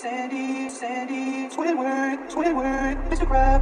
Sandy, Sandy, Squidward, Squidward, Mr. Crab,